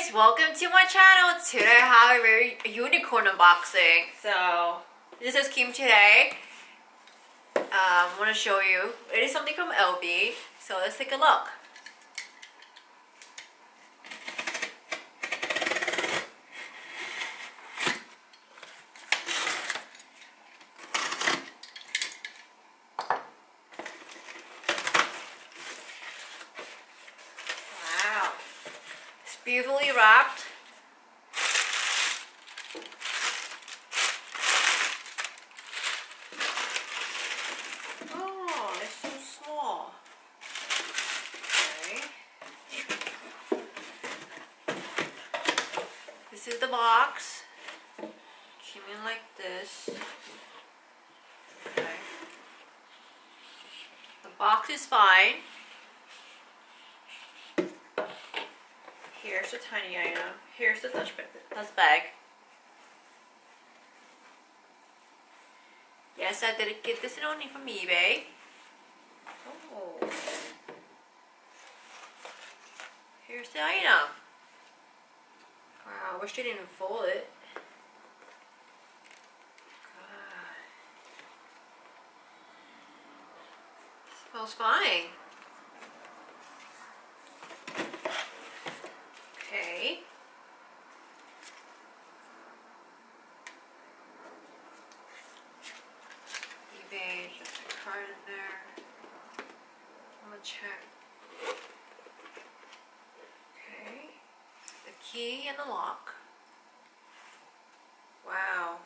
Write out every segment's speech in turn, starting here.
guys, welcome to my channel. Today I have a very unicorn unboxing. So this is Kim today. Um, I want to show you. It is something from LV. So let's take a look. Wow. It's beautifully wrapped. Oh. This is the box. Came in like this. Okay. The box is fine. Here's the tiny item. Here's the dust bag. Yes, I did get this in only from eBay. Oh. Here's the item. Wow, I wish they didn't fold it. God. Smells fine. Okay. eBay, in there. I'm gonna check. Okay. The key and the lock. Wow.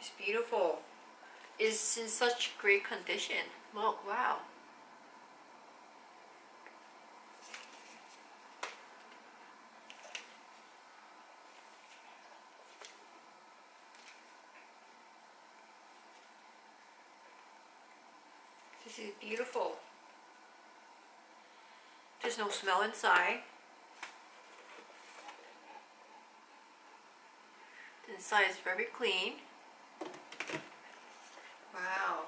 It's beautiful. It's in such great condition. Well, wow. This is beautiful. There's no smell inside. The inside is very clean. Wow.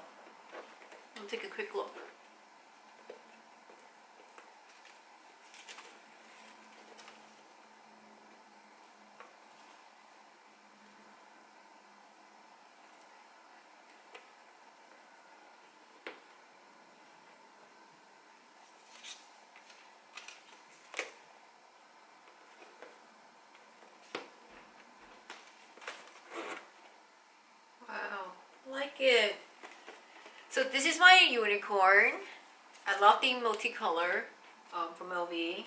I'll take a quick look. Wow, like it. So this is my unicorn. I love the multicolor um, from LV.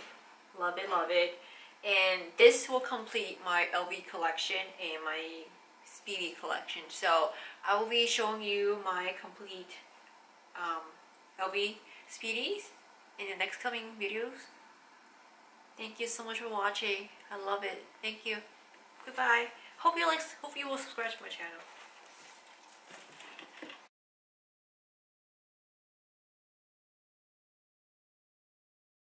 Love it, love it. And this will complete my LV collection and my Speedy collection. So I will be showing you my complete um, LV Speedies in the next coming videos. Thank you so much for watching. I love it. Thank you. Goodbye. Hope you like. Hope you will subscribe to my channel.